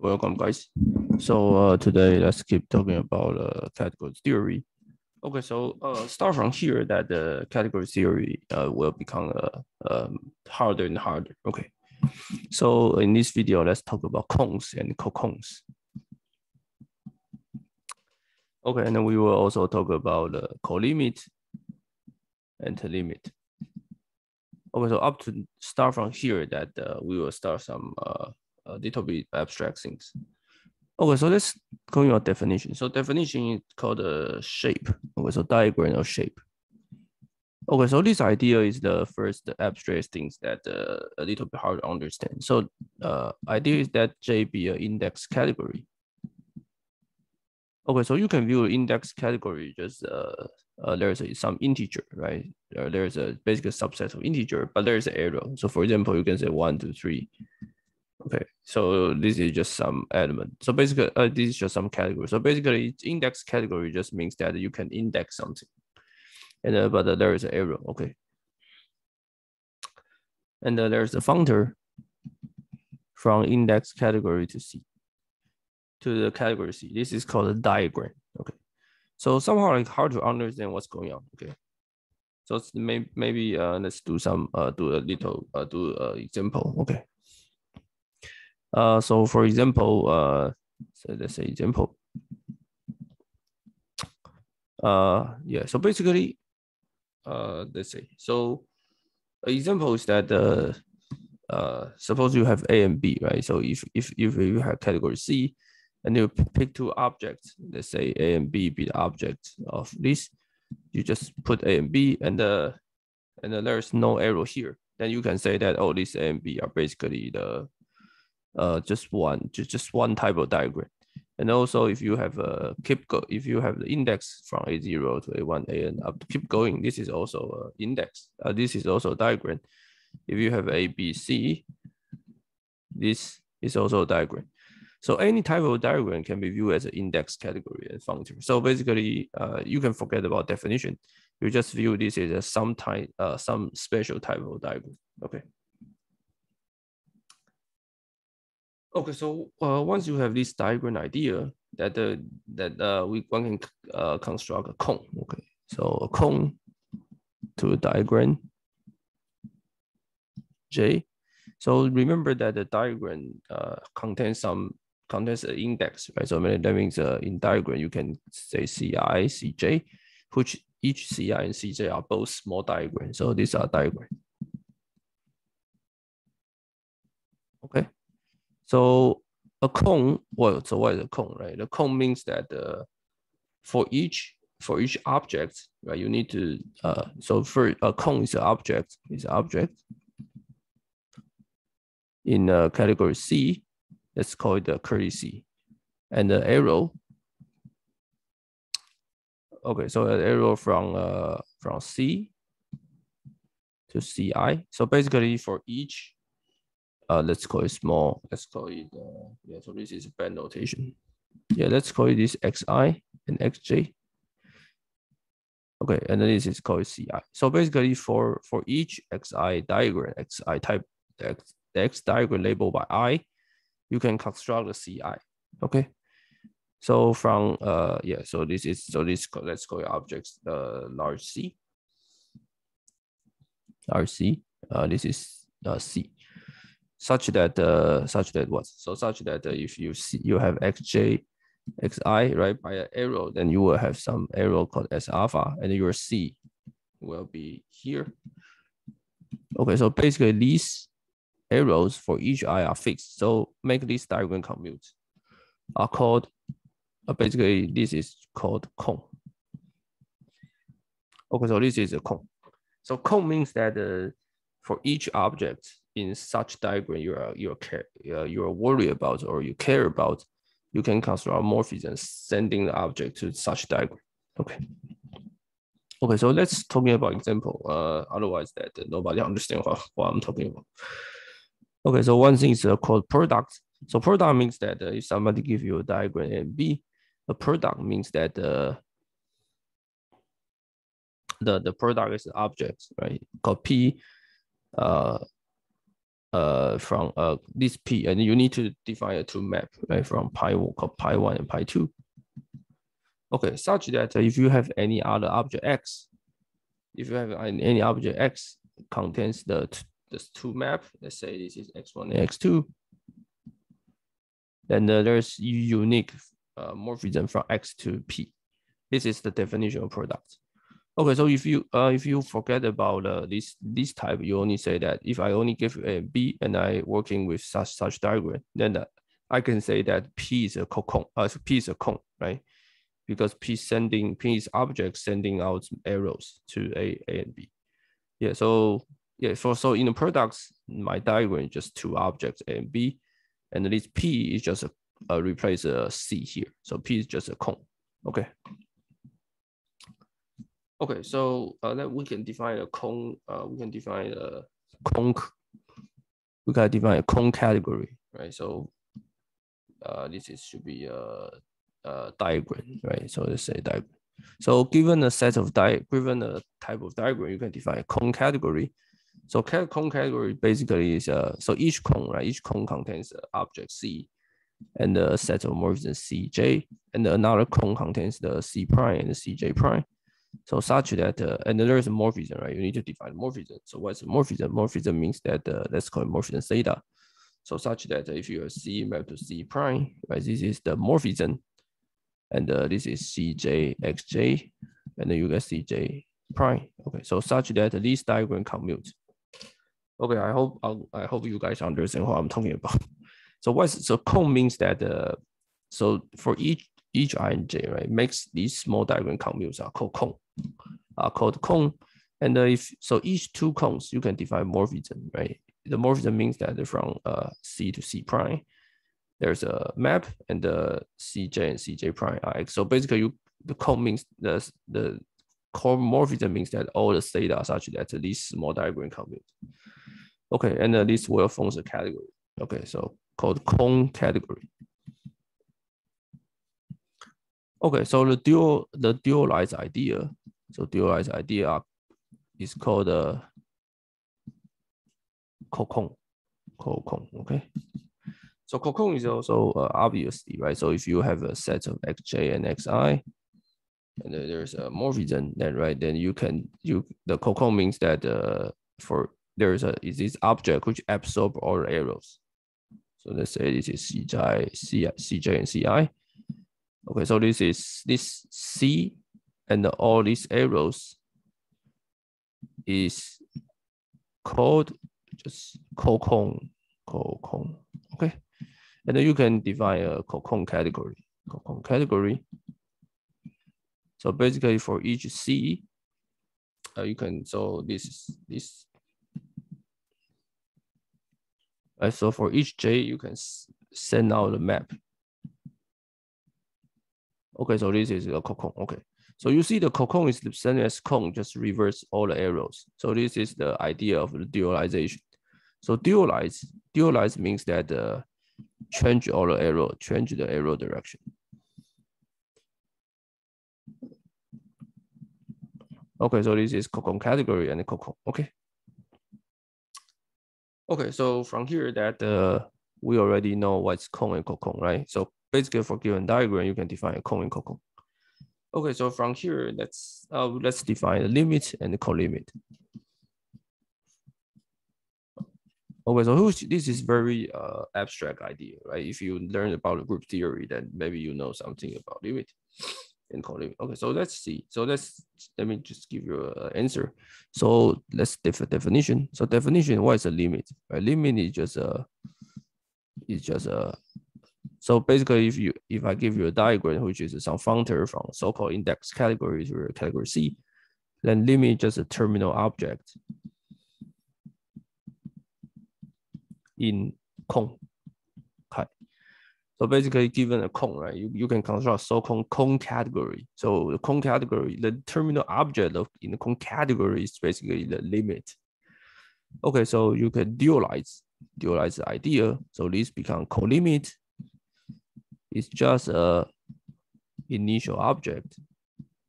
welcome guys. So uh, today let's keep talking about uh, category theory. Okay, so uh, start from here that the category theory uh, will become uh, um, harder and harder. Okay, so in this video, let's talk about cones and cocones. Okay, and then we will also talk about the colimit and limit. Okay, so up to start from here that uh, we will start some uh, a little bit abstract things. Okay, so let's go your definition. So definition is called a shape. Okay, so diagram of shape. Okay, so this idea is the first abstract things that uh, a little bit hard to understand. So uh, idea is that J be an index category. Okay, so you can view index category just uh, uh, there's a, some integer, right? There's a basic subset of integer, but there's an arrow. So for example, you can say one, two, three, Okay, so this is just some element. So basically, uh, this is just some category. So basically, index category just means that you can index something, and uh, but uh, there is an error. Okay, and uh, there's a functor from index category to C to the category C. This is called a diagram. Okay, so somehow like hard to understand what's going on. Okay, so maybe maybe uh, let's do some uh do a little do example. Okay. Uh, so for example, uh, so let's say example. Uh, yeah. So basically, uh, let's say so. Example is that uh, uh, suppose you have A and B, right? So if if if you have category C, and you pick two objects, let's say A and B be the object of this, you just put A and B, and uh, and then there's no arrow here. Then you can say that oh, this A and B are basically the uh, just one, just, just one type of diagram. And also if you have a keep go, if you have the index from A0 to A1, A up to keep going, this is also a index. Uh, this is also a diagram. If you have A, B, C, this is also a diagram. So any type of diagram can be viewed as an index category and function. So basically, uh, you can forget about definition. You just view this as a some type, uh, some special type of diagram. Okay. Okay, so uh, once you have this diagram idea, that uh, that uh, we one can uh, construct a cone. Okay, so a cone to a diagram J. So remember that the diagram uh, contains some contains an index, right? So that means uh, in diagram you can say Ci, Cj, which each Ci and Cj are both small diagrams. So these are diagram. Okay. So a cone, well, so what is a cone, right? The cone means that uh, for each for each object, right, you need to uh, so for a cone is an object, is an object. In uh, category C, let's call it the curly C, and the arrow. Okay, so an arrow from uh from C to CI. So basically, for each uh, let's call it small. Let's call it, uh, yeah, so this is band notation. Yeah, let's call it this xi and xj. Okay, and then this is called ci. So basically for, for each xi diagram, xi type, the x, x diagram labeled by i, you can construct the ci, okay? So from, uh, yeah, so this is, so this, let's call it objects, uh, large c, large c, uh, this is uh, c such that uh, such that what? So such that uh, if you see you have xj xi right by an arrow then you will have some arrow called s alpha and your c will be here. Okay so basically these arrows for each i are fixed. So make this diagram commute. Are called uh, basically this is called cone. Okay so this is a cone. So cone means that uh, for each object in such diagram you are you are care uh, you are worried about or you care about, you can construct morphism sending the object to such diagram. Okay. Okay, so let's talking about example. Uh, otherwise that nobody understand what, what I'm talking about. Okay, so one thing is uh, called product. So product means that uh, if somebody give you a diagram and B, a product means that uh, the the product is an object, right? Called P. Uh, uh, from uh, this P, and you need to define a two map, right, from pi one, pi one and pi two. Okay, such that if you have any other object X, if you have any object X contains the this two map, let's say this is X1 and X2, then uh, there's unique uh, morphism from X to P. This is the definition of product. Okay, so if you uh, if you forget about uh, this this type, you only say that if I only give a B and I working with such such diagram, then uh, I can say that P is a cone, uh, P is a cone, right? Because P sending P is object sending out arrows to A, A and B. Yeah, so yeah, for so in the products, my diagram is just two objects A and B, and this P is just a, a replace a C here. So P is just a cone. Okay. Okay, so uh, then we can define a cone. Uh, we can define a cone. We gotta define a cone category, right? So uh, this is should be a, a diagram, right? So let's say diagram. So given a set of di given a type of diagram, you can define a cone category. So cone category basically is uh so each cone, right? Each cone contains an object C and a set of morphisms C, J, and another cone contains the C prime and the CJ prime. So such that, uh, and there's a morphism, right? You need to define morphism. So what's morphism? Morphism means that, uh, let's call it morphism theta. So such that if you are C map to C prime, right? This is the morphism. And uh, this is CJ, XJ, and then you get CJ prime. Okay, so such that this diagram commute. Okay, I hope I'll, i hope you guys understand what I'm talking about. So what's so cone means that uh, so for each each i and j, right, makes these small diagram commutes are called cone, are called cone. And uh, if so, each two cones you can define morphism, right? The morphism means that from uh, C to C prime, there's a map, and the CJ and CJ prime are X. So basically, you the cone means the the core morphism means that all the theta are such that these small diagram commute. Okay, and uh, this will form a category. Okay, so called cone category. Okay, so the dual the dualized idea, so dualized idea is called a uh, cocone, cocone. Okay, so cocone is also uh, obviously right. So if you have a set of xj and xi, and there's a morphism, then right, then you can you the cocone means that uh, for there is a is this object which absorb all the arrows. So let's say this is Cj, C, Cj and Ci. Okay, so this is this C and all these arrows is called just cocone, cocone. Okay, and then you can define a cocone category, cocone category. So basically for each C, uh, you can, so this is this. Uh, so for each J, you can send out a map Okay, so this is a cocone. Okay, so you see the cocone is the same as cone, just reverse all the arrows. So this is the idea of the dualization. So dualize, dualize means that uh, change all the arrow, change the arrow direction. Okay, so this is cocone category and cocone. Okay. Okay, so from here that uh, we already know what's cone and cocone, right? So basically for given diagram, you can define a cone and cocone. Okay, so from here, let's uh, let's define the limit and the co-limit. Okay, so this is very uh, abstract idea, right? If you learn about the group theory, then maybe you know something about limit and co-limit. Okay, so let's see. So let's let me just give you an answer. So let's def definition. So definition, what is a limit? A limit is just a is just a so basically, if you if I give you a diagram which is some functor from so-called index category to category C, then limit just a terminal object in cone. Okay. So basically, given a cone, right, you, you can construct so-called cone category. So the cone category, the terminal object of in the cone category is basically the limit. Okay, so you can dualize dualize the idea. So this become co-limit it's just a initial object.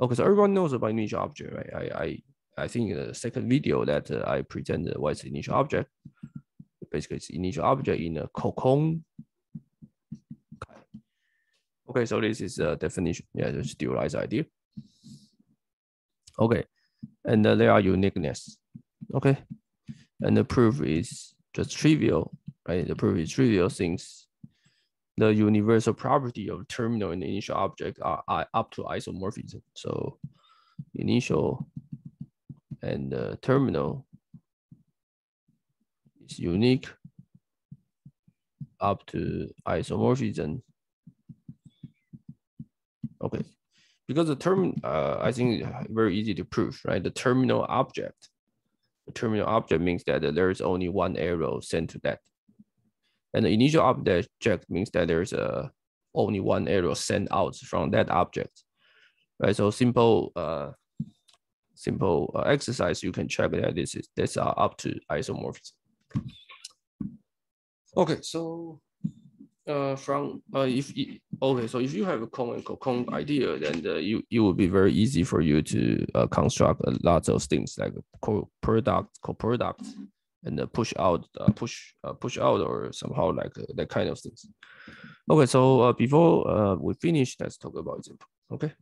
Okay, so everyone knows about initial object, right? I I I think in the second video that uh, I presented what's initial object. basically it's initial object in a Cocone. Okay, so this is a definition. Yeah, the serialized idea. Okay, and uh, there are uniqueness. Okay, and the proof is just trivial, right? The proof is trivial since the universal property of terminal and initial object are, up to isomorphism. So initial and uh, terminal is unique up to isomorphism. Okay, because the term, uh, I think very easy to prove, right? The terminal object, the terminal object means that there is only one arrow sent to that. And the initial object check means that there's a only one arrow sent out from that object, right? So simple, uh, simple uh, exercise, you can check that this is this are up to isomorphism. Okay, so uh, from uh, if okay, so if you have a and Cocone idea, then uh, you it will be very easy for you to uh, construct a lot of things like co-product, co-product, and uh, push out, uh, push uh, push out, or somehow like uh, that kind of things. Okay, so uh, before uh, we finish, let's talk about example. Okay,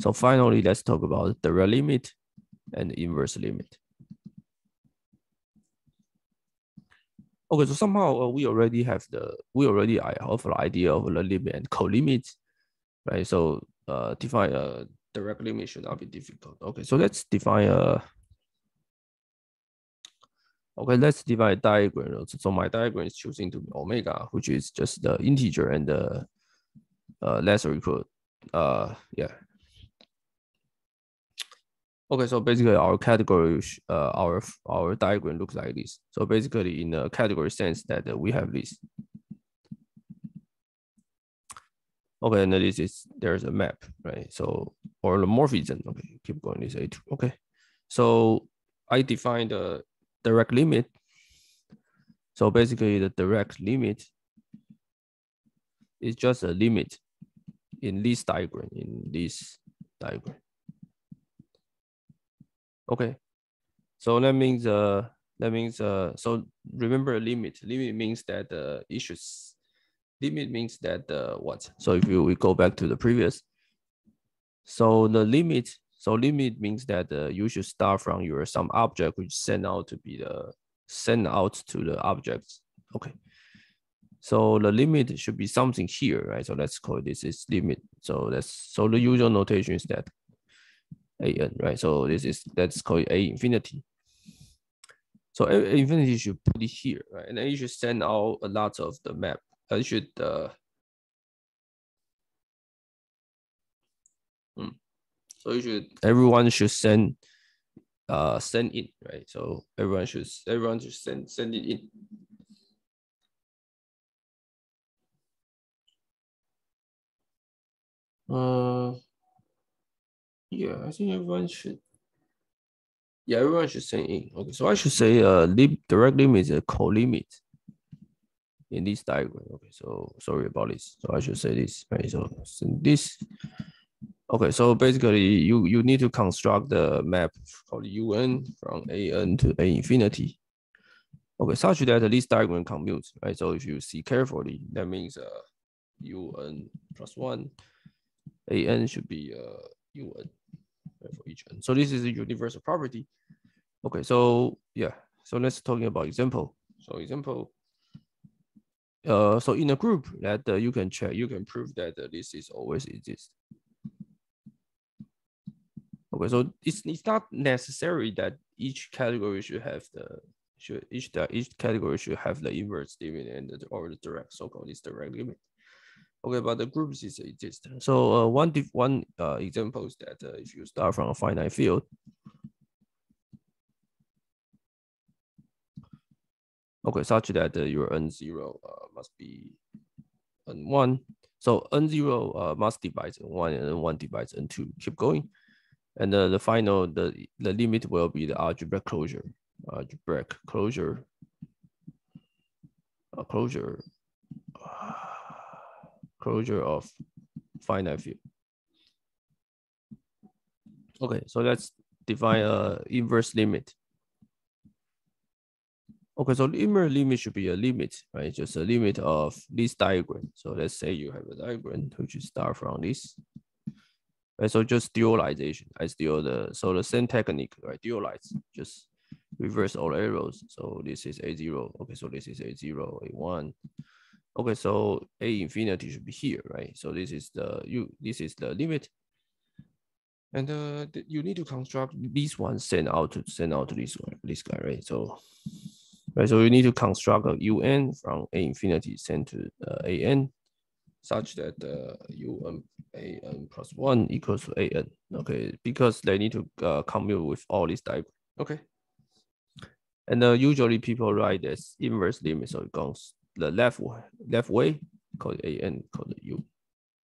so finally, let's talk about the limit and inverse limit. Okay, so somehow we already have the we already have the idea of the limit and co-limit, right? So define a direct limit should not be difficult. Okay, so let's define a. Okay, let's a diagram. So my diagram is choosing to be omega, which is just the integer and the uh, less or equal. Uh, yeah, Okay, so basically our category, uh, our our diagram looks like this. So basically, in a category sense, that we have this. Okay, and this is there's a map, right? So or the morphism. Okay, keep going. This A2. Okay, so I define the direct limit. So basically, the direct limit is just a limit in this diagram. In this diagram. Okay, so that means uh that means uh so remember limit. Limit means that the uh, issues limit means that uh what? So if you we go back to the previous, so the limit so limit means that uh, you should start from your some object which send out to be the send out to the objects. Okay. So the limit should be something here, right? So let's call this is limit. So that's so the usual notation is that an, right? So this is that's called a infinity. So a, a infinity should put it here, right? And then you should send out a lot of the map. You should uh, so you should everyone should send uh send it, right? So everyone should everyone should send send it in. Uh yeah, I think everyone should. Yeah, everyone should say in. Okay, so I should say uh lim direct limit is a co-limit in this diagram. Okay, so sorry about this. So I should say this, right? So, so this okay, so basically you you need to construct the map called UN from AN to A infinity. Okay, such that this diagram commutes, right? So if you see carefully, that means uh UN plus one, AN should be uh UN for each n. So this is a universal property. Okay, so yeah, so let's talking about example. So example, uh, so in a group that uh, you can check, you can prove that uh, this is always exist. Okay, so it's it's not necessary that each category should have the should each that each category should have the inverse limit and the, or the direct so-called is direct limit. Okay, but the groups is exist. So uh, one one uh, example is that uh, if you start from a finite field, okay, such that uh, your n zero uh, must be n one. So n zero uh, must divide n one and n one divides n two. Keep going, and uh, the final the the limit will be the algebraic closure. Algebraic closure. Uh, closure closure of finite field. Okay, so let's define a inverse limit. Okay, so inverse limit should be a limit, right? Just a limit of this diagram. So let's say you have a diagram which is start from this. Right, so just dualization. I still the so the same technique, right? Dualize, just reverse all arrows. So this is a0. Okay, so this is a0, a1. Okay, so a infinity should be here, right? So this is the you this is the limit. And uh, you need to construct this one send out to send out to this one, this guy, right? So right, so you need to construct a un from a infinity send to uh, an such that uh, un plus one equals to an. Okay, because they need to uh, commute with all these diagram. Okay. And uh, usually people write this inverse limit, so it goes the left way, left way, called an, called u,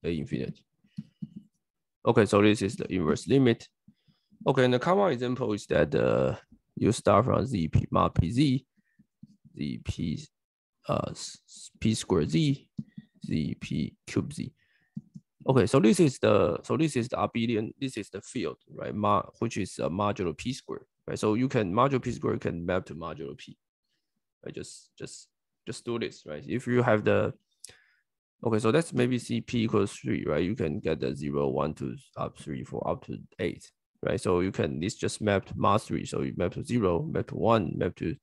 a infinity. Okay, so this is the inverse limit. Okay, and the common example is that uh, you start from z p mod p z, z p uh, p square z, z p cube z. Okay, so this is the so this is the abelian. This is the field, right? Ma, which is a modulo p square right? So you can modulo p squared can map to modulo p. I Right? Just just just do this, right? If you have the okay, so that's maybe CP equals three, right? You can get the zero, one, two, up three, four, up to eight, right? So you can this just map to mass three. So you map to zero, map to one, map to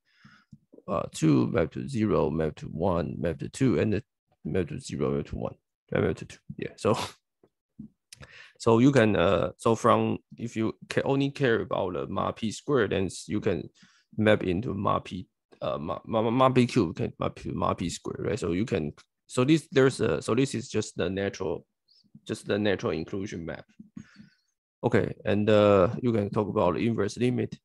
uh two, map to zero, map to one, map to two, and then map to zero, map to one, map to two. Yeah. So so you can uh so from if you can only care about the map p squared, then you can map into map p uh ma, ma, ma p cube can map to ma p squared, right? So you can so this there's a so this is just the natural just the natural inclusion map. Okay, and uh you can talk about inverse limit.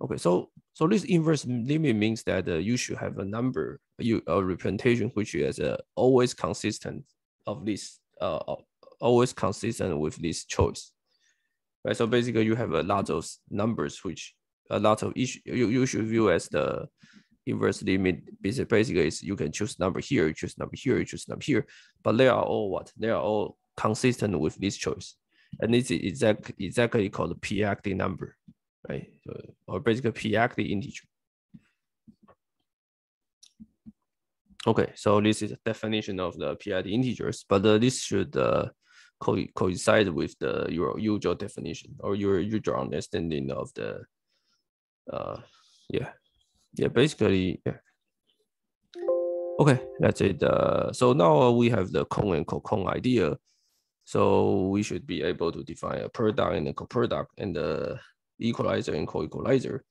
Okay, so so this inverse limit means that uh, you should have a number, you a representation which is uh, always consistent of this uh, always consistent with this choice. Right. So basically you have a lot of numbers which a lot of each you, you should view as the inverse limit basically is you can choose number here, you choose number here, you choose number here, but they are all what? They are all consistent with this choice. And this is exactly called p-adic number, right? So, or basically p-adic integer. Okay, so this is a definition of the p-adic integers, but uh, this should uh, co coincide with the your usual definition or your usual understanding of the, uh, yeah, yeah, basically, yeah. Okay, that's it. Uh, so now we have the cone and Kohn idea. So we should be able to define a product and a coproduct and the equalizer and co-equalizer.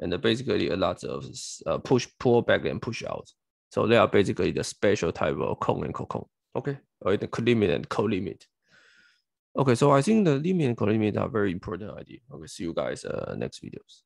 And basically a lot of uh, push, pull back and push out. So they are basically the special type of cone and co-cone. Okay, or the limit and co-limit. Okay, so I think the limit and co-limit are very important idea. Okay, see you guys uh, next videos.